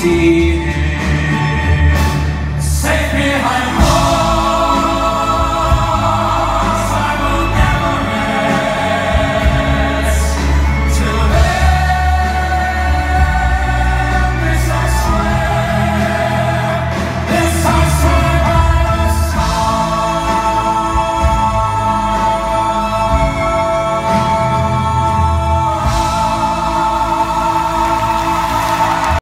see.